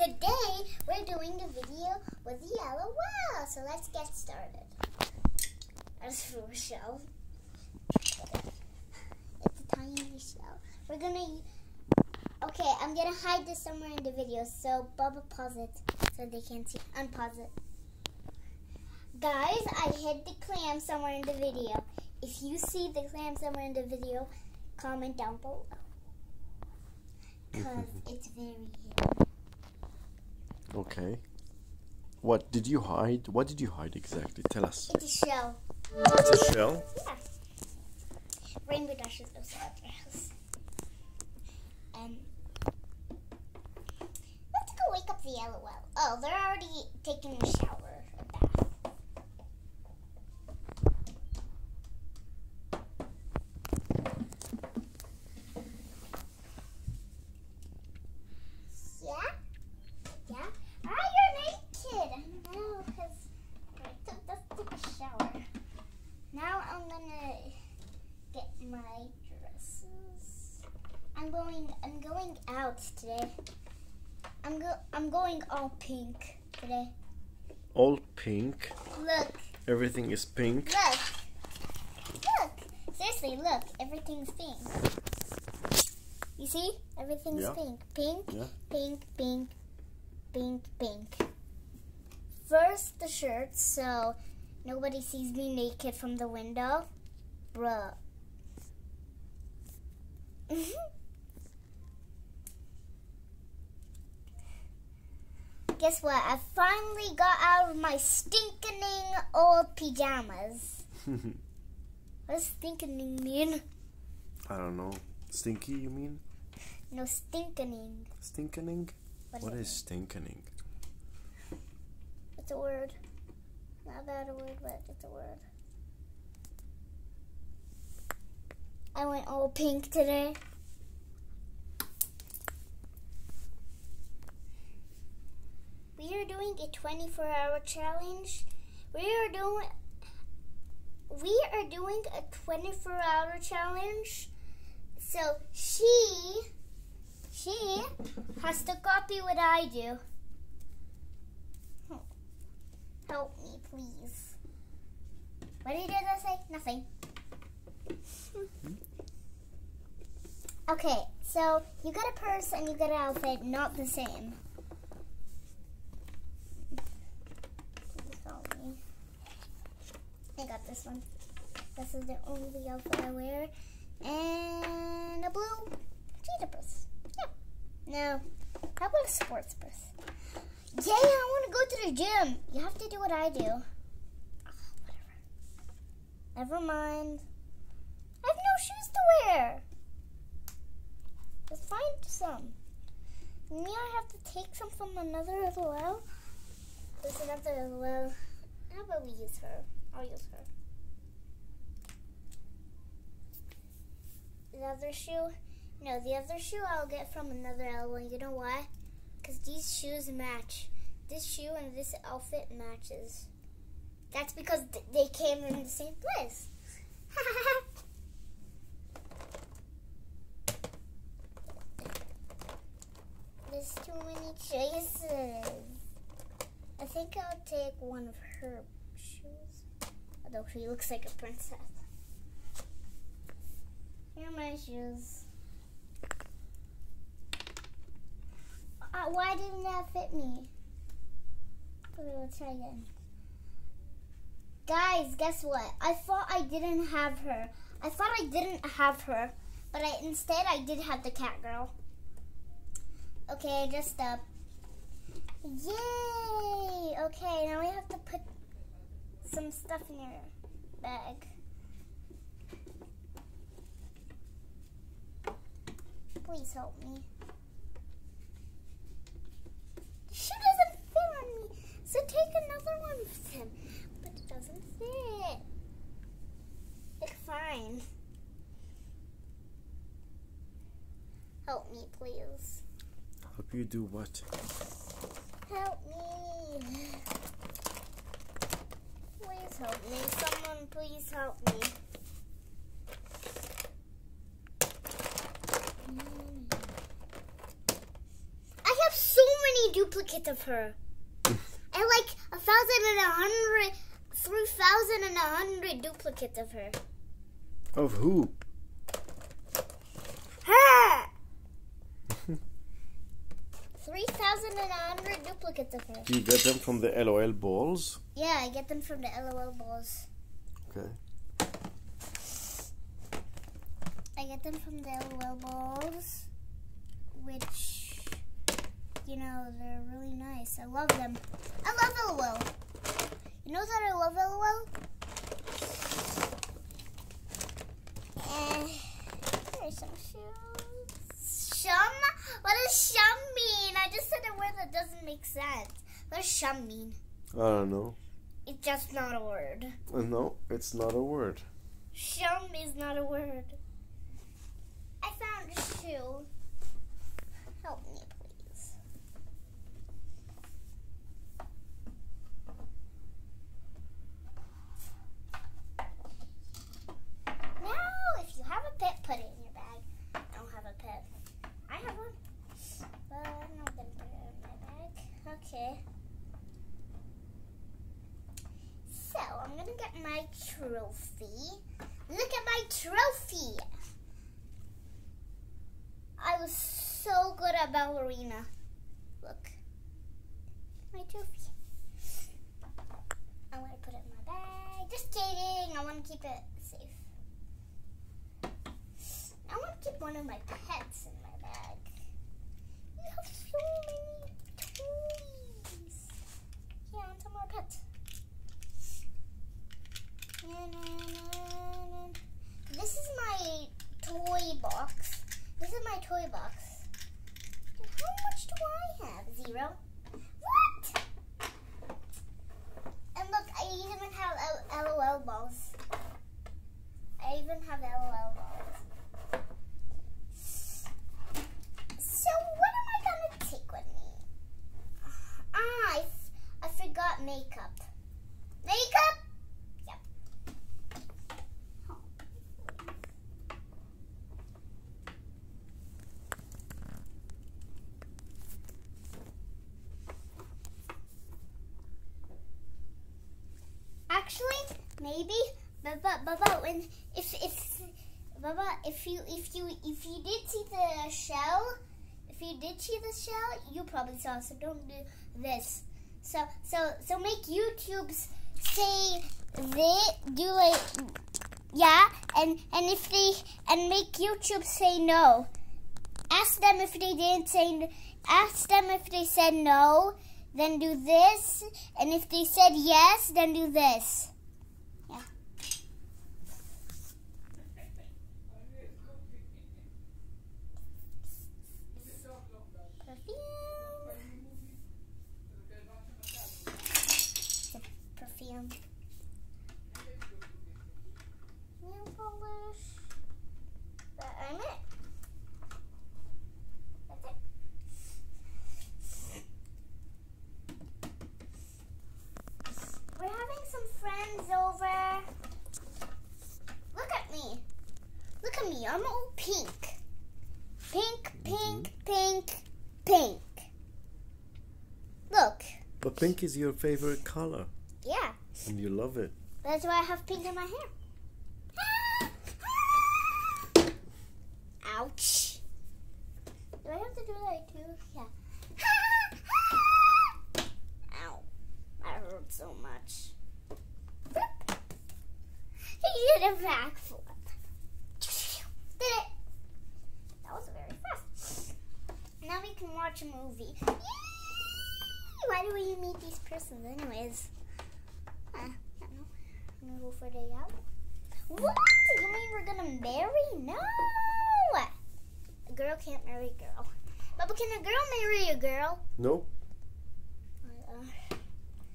Today we're doing a video with the yellow well. So let's get started. As for shell, it's a tiny shell. We're gonna. Okay, I'm gonna hide this somewhere in the video. So Bubba pause it so they can see. Unpause it. Guys, I hid the clam somewhere in the video. If you see the clam somewhere in the video, comment down below. Because it's very hidden. Okay. What did you hide? What did you hide exactly? Tell us. It's a shell. It's a shell. Yeah. Rainbow Dash is also at house. And let's go wake up the well. Oh, they're already taking a shower, a bath. Yeah? Yeah? Ah, you're naked! I know, because I took, just took a shower. Now I'm gonna get my dresses. I'm going. I'm going out today. I'm go. I'm going all pink today. All pink. Look, Everything is pink. look, look. Seriously, look. Everything's pink. You see? Everything's Yeah. pink. Pink, Yeah. pink, pink, pink, pink. First the shirt, so nobody sees me naked from the window. Bruh. Guess what? I finally got out of my stinking old pajamas. What does stinking mean? I don't know. Stinky, you mean? No, stinking. Stinking? What, What it is stinkening? It's a word. Not that a word, but it's a word. I went all pink today. We are doing a 24 hour challenge. We are doing we are doing a 24 hour challenge. So she she has to copy what I do. Help me, please. What did I say? Nothing. Okay, so you got a purse and you got an outfit, not the same. I got this one. This is the only outfit I wear. And a blue cheetah purse. Yeah. Now, how about a sports purse? Yeah, I want to go to the gym. You have to do what I do. Oh, whatever. Never mind. I have no shoes to wear. Just some. Me, I have to take some from another LOL. There's another LOL. How about we use her? I'll use her. The other shoe? No, the other shoe I'll get from another LOL. You know why? Because these shoes match. This shoe and this outfit matches. That's because th- they came in the same place. There's choices. I think I'll take one of her shoes. Although she looks like a princess. Here are my shoes. Uh, why didn't that fit me? Okay, let's try again. Guys, guess what? I thought I didn't have her. I thought I didn't have her, but I instead I did have the cat girl. Okay, just up. Yay! Okay, now we have to put some stuff in your bag. Please help me. She doesn't fit on me, so take another one with him. But it doesn't fit. It's fine. Help me, please. Help you do what? Please help me. Someone please help me. I have so many duplicates of her. and like a thousand and a hundred, three thousand and a hundred duplicates of her. Of who? Her! 3,100 duplicates of her. Do you get them from the LOL balls? Yeah, I get them from the LOL balls. Okay. I get them from the LOL balls, which, you know, they're really nice. I love them. I love LOL. You know that I love LOL? And eh, here's some shoes. Shum? What does shum mean? I just said a word that doesn't make sense. What does shum mean? I don't know. It's just not a word. Uh, no, it's not a word. Shum is not a word. I found a shoe. Help me, please. Now, if you have a pet, put it in your bag. I don't have a pet. I have one, but I'm not gonna put it in my bag. Okay. So, I'm gonna get my trophy. Look at my trophy! I was so good at ballerina. Look. My trophy. I want to put it in my bag. Just kidding. I want to keep it safe. I want to keep one of my pets in my bag. We have so many toys. Yeah, I want some more pets. This is my toy box. This is my toy box. How much do I have? Zero. What? And look, I even have L- LOL balls. I even have LOL balls. So what am I gonna take with me? Ah, I, f- I forgot makeup. Makeup? Yep. Actually, maybe, but but but, but when if if Baba, if you if you if you did see the shell, if you did see the shell, you probably saw. So don't do this. So so so make YouTube's say they do like yeah, and and if they and make YouTube say no. Ask them if they didn't say. Ask them if they said no. Then do this, and if they said yes, then do this. Yeah. Perfume. The perfume. Nail polish. But I'm it. That's it. We're having some friends over. Look at me. Look at me. I'm all pink. Pink, mm-hmm. pink, pink, pink. Look. But pink is your favorite color, Yeah. and you love it. That's why I have pink in my hair. Ouch. Do I have to do that too? Yeah. Ow. That hurt so much. He did a backflip. Did it. That was very fast. Now we can watch a movie. Yay! Why do we meet anyways? Uh, I don't know. I'm gonna go for a day out. What? You mean we're gonna marry? No! A girl can't marry a girl. But can a girl marry a girl? No? Uh,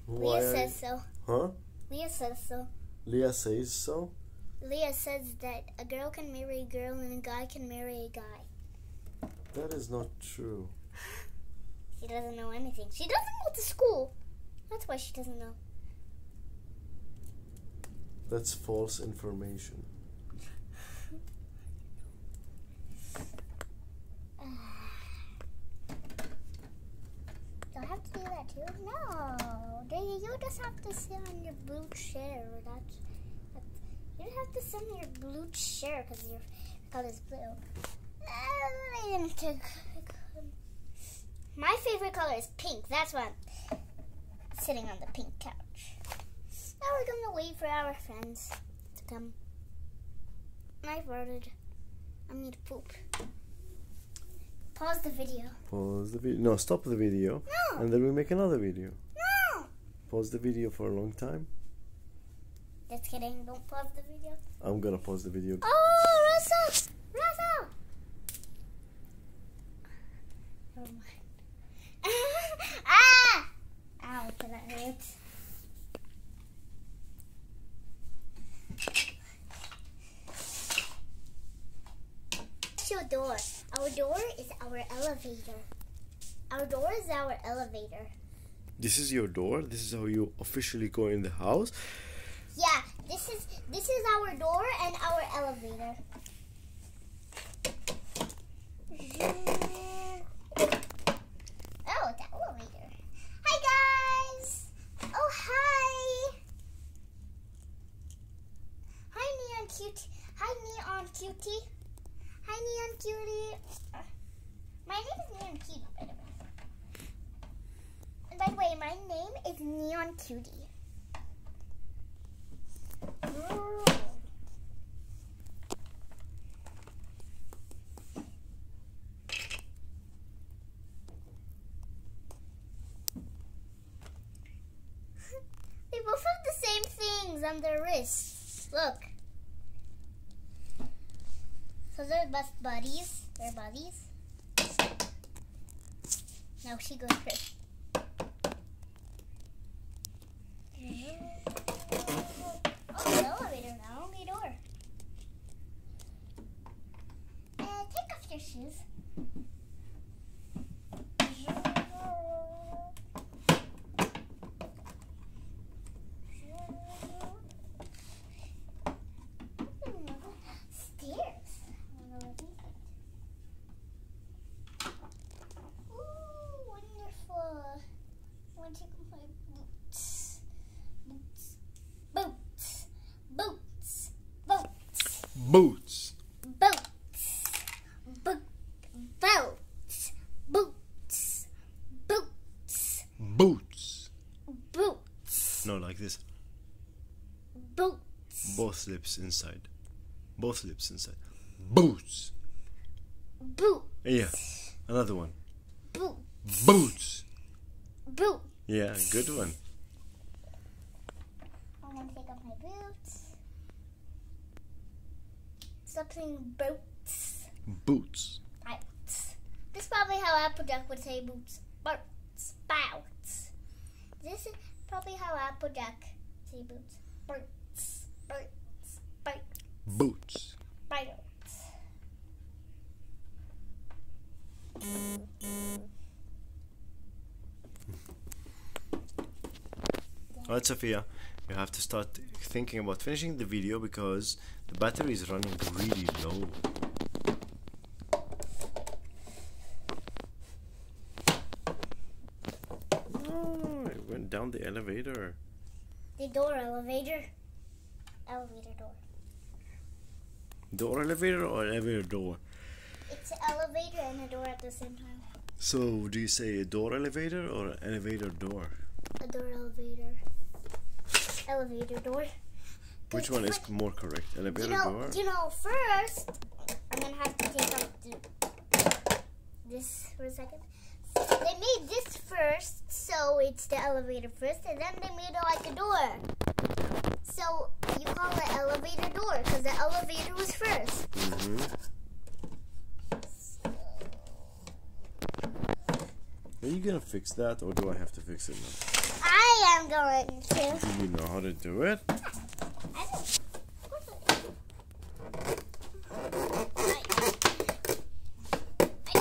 Why? Leah says so. Huh? Leah says so. Leah says so? Leah says that a girl can marry a girl and a guy can marry a guy. That is not true. She doesn't know anything. She doesn't go to school. That's why she doesn't know. That's false information. you? Have to see that too. No. You just have to sit on your blue chair. That's, that's you just have to sit on your blue chair because your color is blue. Uh, I take. My favorite color is pink. That's why I'm sitting on the pink couch. Now we're gonna wait for our friends to come. I farted. I need to poop. Pause the video. Pause the video. No, stop the video. No! And then we make another video. No! Pause the video for a long time. Just kidding. Don't pause the video. I'm gonna pause the video. Oh, Russell! Russell! Never mind. Door? Our door is our elevator. Our door is our elevator. This is your door. This is how you officially go in the house. Yeah, this is this is our door and our elevator. Oh, the elevator. Hi guys. Oh hi. Hi neon cutie. Hi neon cutie. Hi neon cutie. Uh, my name is neon cutie by the way. And by the way, my name is neon cutie. They both have the same things on their wrists. Look. They're best buddies. They're buddies. Now she goes first. Oh, elevator now, door. Uh, take off your shoes. Stairs. Ooh, wonderful. I want to take off my boots. Boots. Boots. Boots. Boots. Boots. Boots. Boots. Boots. Boots. Boots. Boots. No, like this. Boots. Both lips inside. Both lips inside. Boots. Boot. Yeah. Another one. Boot. Boots. Boot. Yeah, good one. I'm gonna take off my boots. Stop saying boots. Boots. Boots. This is probably how Applejack would say boots. Boots. Boots. This is probably how Applejack say boots. Boots. Boots. Boots. Boots. Boots. Alright, Sofia, you have to start thinking about finishing the video because the battery is running really low. Oh, it went down the elevator. The door elevator. Elevator door. Door elevator or elevator door? It's an elevator and a door at the same time. So, do you say a door elevator or an elevator door? A door elevator. Elevator door. Which one is more correct? Elevator You know, door? you know, first, I'm gonna have to take off the, this for a second. They made this first, so it's the elevator first, and then they made it like a door. So you call it elevator door because the elevator was first. hmm Are you gonna fix that or do I have to fix it now? I am going to. Do you know how to do it? I don't- of course I- I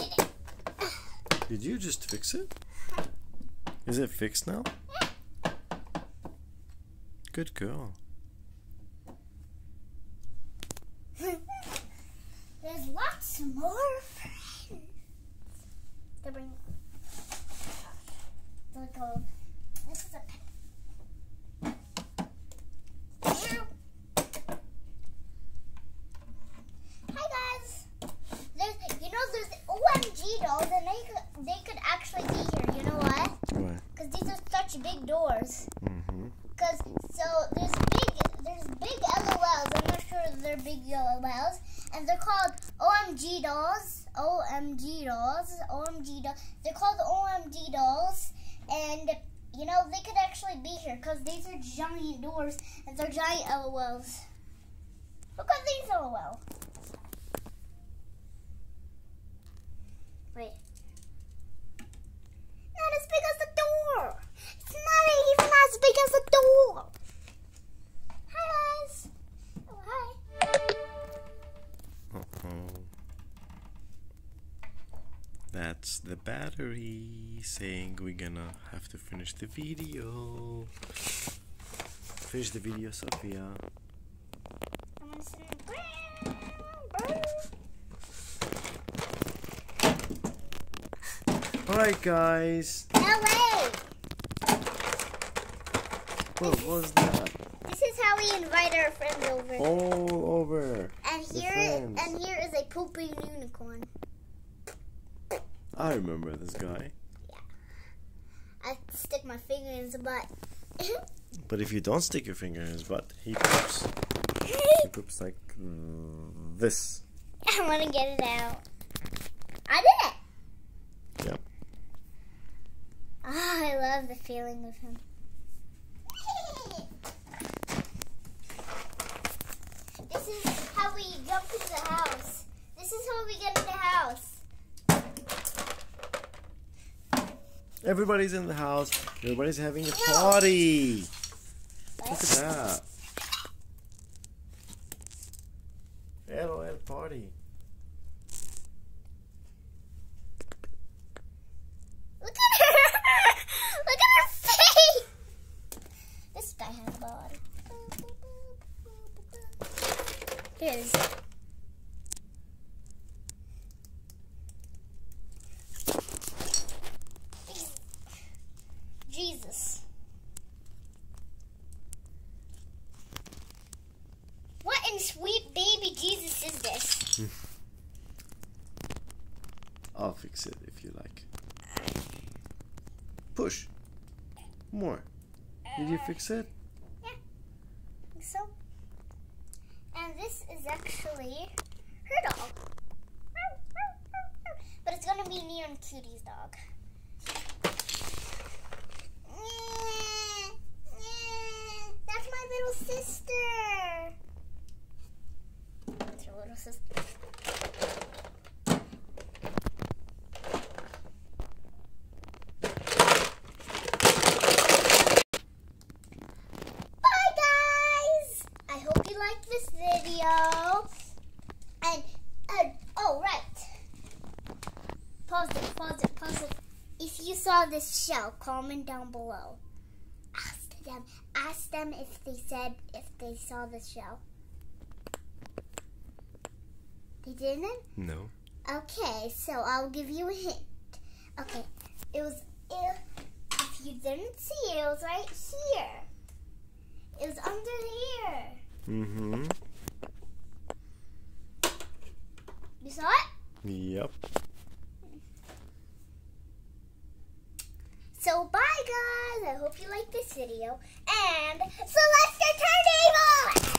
did. Did you just fix it? Is it fixed now? Good girl. There's lots more friends. To bring. Look, you know they could actually be here because these are giant doors and they're giant LOLs. Look at these LOL. Wait. Not as big as the door. It's not even as big as the door. Hi guys. Oh hi. Uh-oh. That's the battery saying we're gonna have to finish the video. Finish the video, Sofia. I'm gonna sit in the ground. Alright, guys. No way. What was that? This is how we invite our friends over. All over. and here, and here is a pooping unicorn. I remember this guy. Stick my finger in his butt. But if you don't stick your finger in his butt, he poops. He poops like mm, this. I want to get it out. I did it. Yep. Oh, I love the feeling of him. This is how we jump into the house. This is how we get in the house. Everybody's in the house. Everybody's having a party. Look at that. LOL party. Look at her! Look at her face! This guy has a body. Here it is. Jesus. What in sweet baby Jesus is this? I'll fix it if you like. Push. More. Did you fix it? Yeah. so, and this is actually her dog. But it's gonna be Neon Cutie's dog. That's my little sister. That's her little sister. Bye guys! I hope you liked this video. And, uh, oh right. Pause it, pause it, pause it. If you saw this show, comment down below. Ask them, ask them if they said, if they saw the show. They didn't? No. Okay, so I'll give you a hint. Okay, it was if, if you didn't see it, it was right here. It was under here. Mm-hmm. You saw it? Yep. So bye guys, I hope you liked this video, and Celeste Turntable!